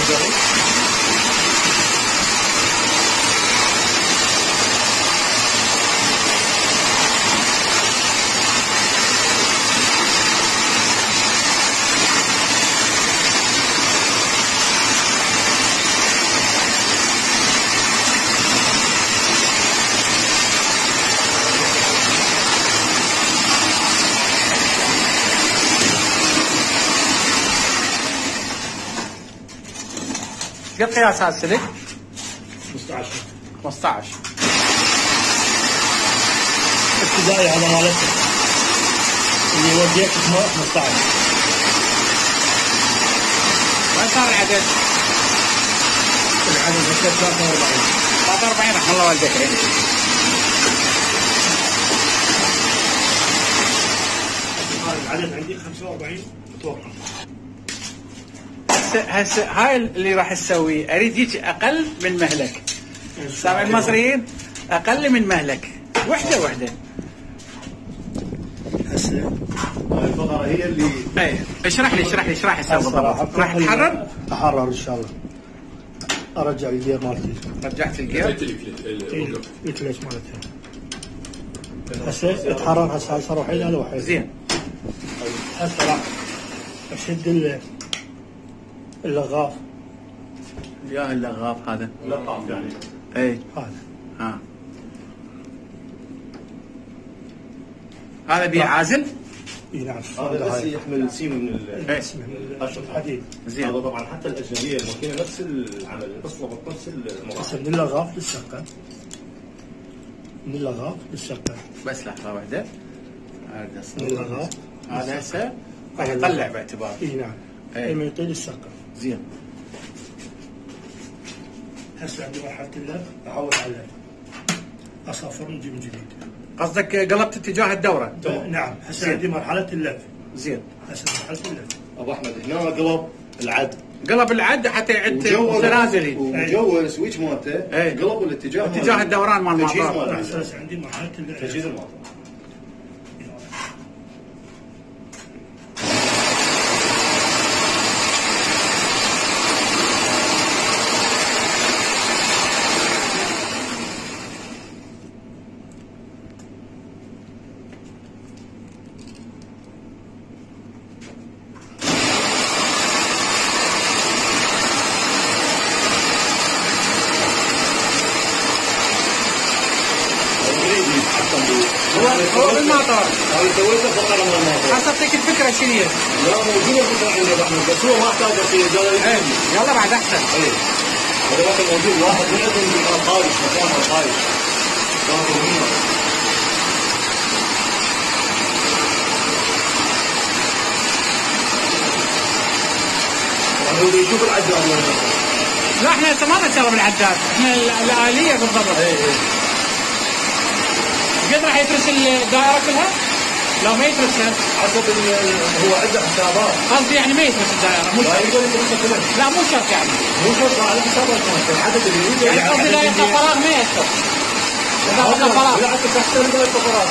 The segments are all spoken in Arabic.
Thank you. قد قياس هذا السلك؟ 15 15 ابتدائي على مالته اللي اسمه 15 ما صار العدد؟ العدد هسه 43 43 رحم الله والديك. العدد عندي 45 أتوقع. هسه هسه هاي اللي راح تسويه أريد هيك أقل من مهلك. سامع المصريين؟ أقل من مهلك. وحدة وحدة. هسه هاي الفقرة هي اللي اي اشرح لي اشرح لي اشرح لي بالضبط راح تحرر احرر إن شاء الله. أرجع الجير مالتي. رجعت الجير؟ الكليش مالتها هسه اتحرر هسه هاي صار وحيد هذا وحيد زين. هسه راح أشد ال- اللغاف. يا اللغاف هذا. لقاف يعني. اي هذا. ها. هذا بيه عازل؟ إي نعم. هذا بس يحمل سيم من ال- إي اسمه الحديد. زين. هذا طبعا حتى الأجنبية الماكينه نفس العمل تصلب نفس المراحل من اللغاف للسقه من اللغاف للسقه بس لحظة واحدة. هذا من. اللغاف هذا هسه راح يطلع باعتبار إي نعم. إي. لما يطيل السقه زين. هسه عندي مرحلة اللف احول على اللف أصفر نجيب من جديد. قصدك قلبت اتجاه الدورة؟ نعم. هسه. عندي مرحلة اللف زين. هسه مرحلة اللف أبو أحمد هنا قلب العد. قلب العد حتى يعد وجو زلازلي وجو السويتش مالته إيه. قلب الاتجاه اتجاه الدوران مال المطار عندي مرحلة تجهيز الموتور هو بالمطار هذا سويته فقره من الموتور حسبتك الفكرة شنو هي؟ لا موجوده الفكرة عند ابو احمد بس هو ما احتاج إيه، يلا بعد أحسن. إيه هذا موجود واحد من عندهم من الخارج مكان الخارج هو يشوف العداد وين لا إحنا ما نشتغل بالعداد إحنا ال- الآلية بالضبط. إيه إيه. قد راح يترس الدائرة كلها؟ لو ما يترسها حسب ال- ال- هو عنده حسابات قصدي يعني ما يترس الدائرة مو لا شرط. يقدر يدرسها كلها لا مو شرط يعني. مو شرط على حسابات العدد اللي يجي يعني قصدي لا يبقى فراغ ما بقى فراغ. بالعكس احسن ما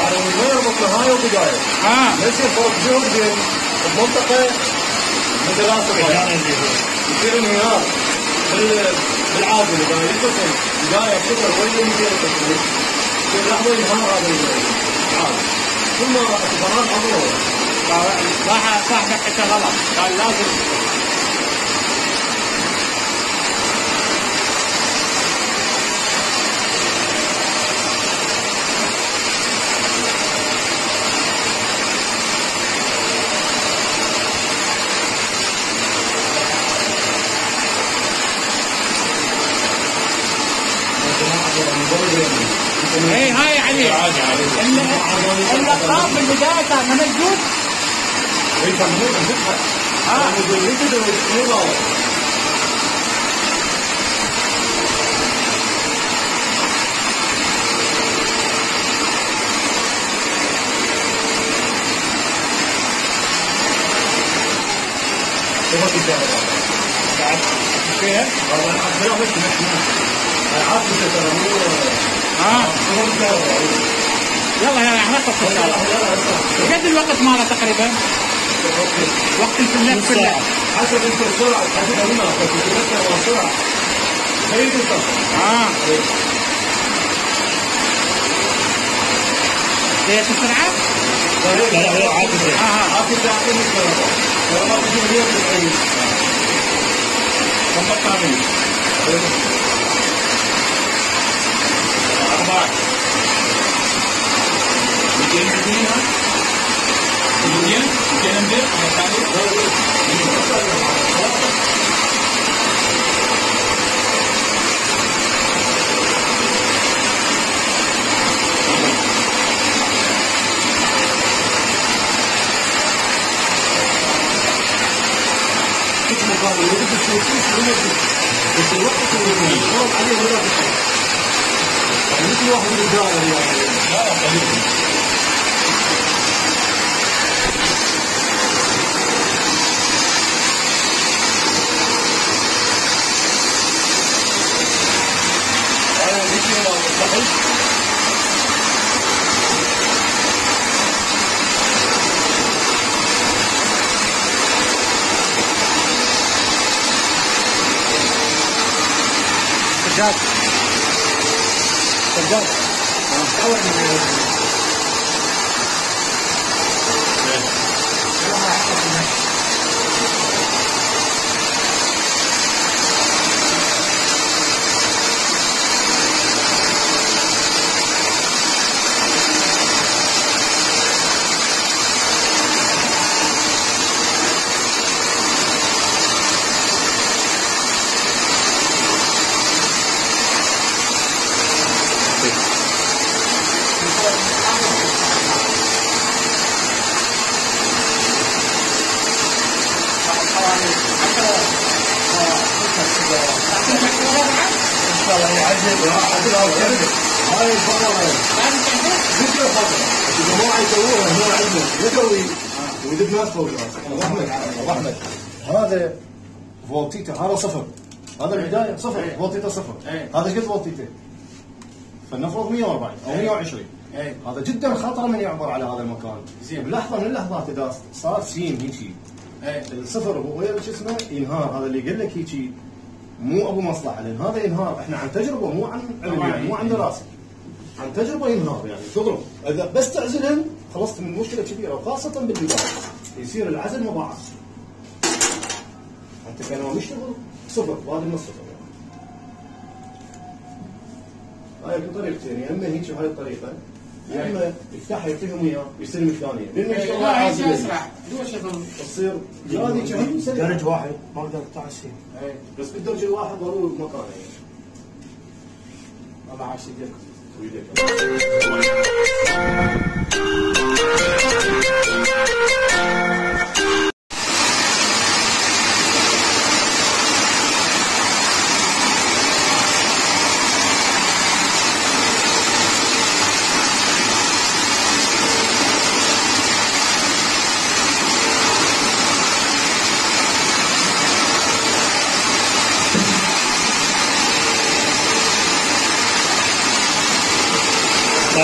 على يربط نهاية وبداية. آه. ما يصير فرق جهد بين المنطقة متلاصقه يعني هو يصير انهيار بال- بالعادل إذا يتصل بداية صفر وين يصير ينهار هذا العادل ثم اعتبارات عمره صح صاحبك حتى غلط قال لازم يعني اللقاء في البدايه كان موجود فيها آه يلا يلا نخلص ان شاء الله قد الوقت ماله تقريبا؟ وقت الفنان كله حسب انت السرعة تحددها هنا مع هي بالضبط آه هي السرعه؟ لا لا هي عاكسة آه. عاكسة أعطيني الكهرباء الكهرباء تجي 190 كم بقى مني؟ أربعة 200 ها؟ 200 200 بس الوقت اللي يشتغل عليه ولا بشيء يعني مثل واحد من الدائرة يعني لا قليل أنا سجاد أول من هاي يسووها هنا عندنا ناس فوق احمد احمد هذا فولتيتا هذا صفر. هذا البداية صفر فولتيتا صفر. هذا قد فولتيتا فلنفرض 140 أو 120 هذا جدا خطر من يعبر على هذا المكان. زين. بلحظة من اللحظات اذا صار سين هيجي الصفر هو شو اسمه؟ ينهار هذا اللي يقول لك هيجي مو ابو مصلحة لأن هذا ينهار إحنا عن تجربة مو عن علم يعني مو عن دراسة. عن تجربة ينهار يعني. تضرب. إذا بس تعزلهم خلصت من مشكله كبيرة وخاصة بالبداية. يصير العزل مضاعف انت كانوا يشتغل صفر وهذا من الصفر هاي بطريقتين يا إما هيك بهاي الطريقة. اما يفتحها يعطيهم اياه يستلم الثانية لأنه إن شاء الله عازل أسرع. دوش تصير درج واحد ما أقدر أقطع السين بس بالدرجه الواحد ضروري بمكانه والله عاش يديك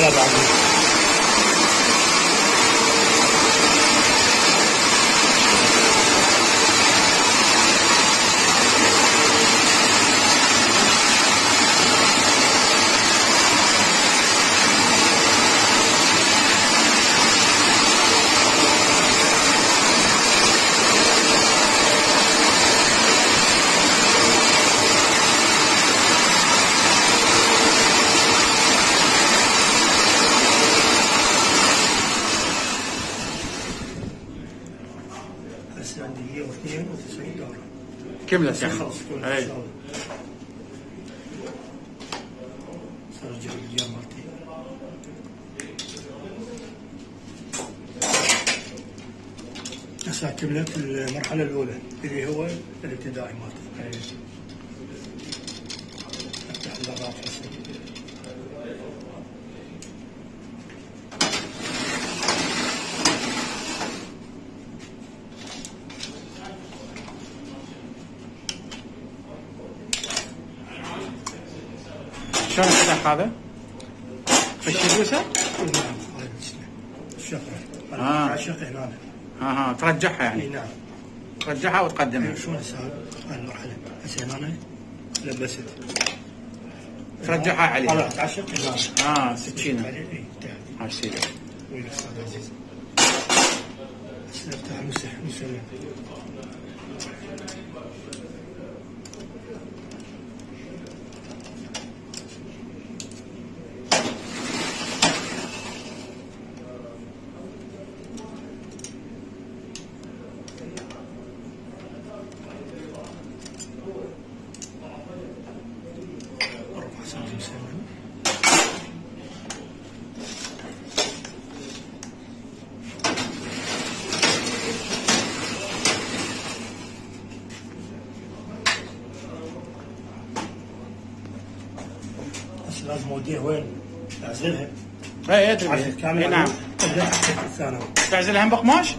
يعني لا لا بعد هسه عندي 192 دوره الله. سأرجع الرجال مالتي هسه كملت المرحلة الأولى اللي هو الابتدائي مالتي اللغات شلون الفتح هذا؟ نعم هاي السنة. الشقة آه. على الشقة هنا ها ها ترجعها إي يعني نعم. ترجعها وتقدمها. شلون هاي المرحله هسه هنا لبست. ترجعها عليها طلعت عشق هنا آه سكينه إي هاي السيده وين أستاذ عزيز؟ افتح مسح مسلم اوديها وين؟ اعزلها اي ادري كامل اي نعم. قبل الثانوي. تعزلها هم بقماش؟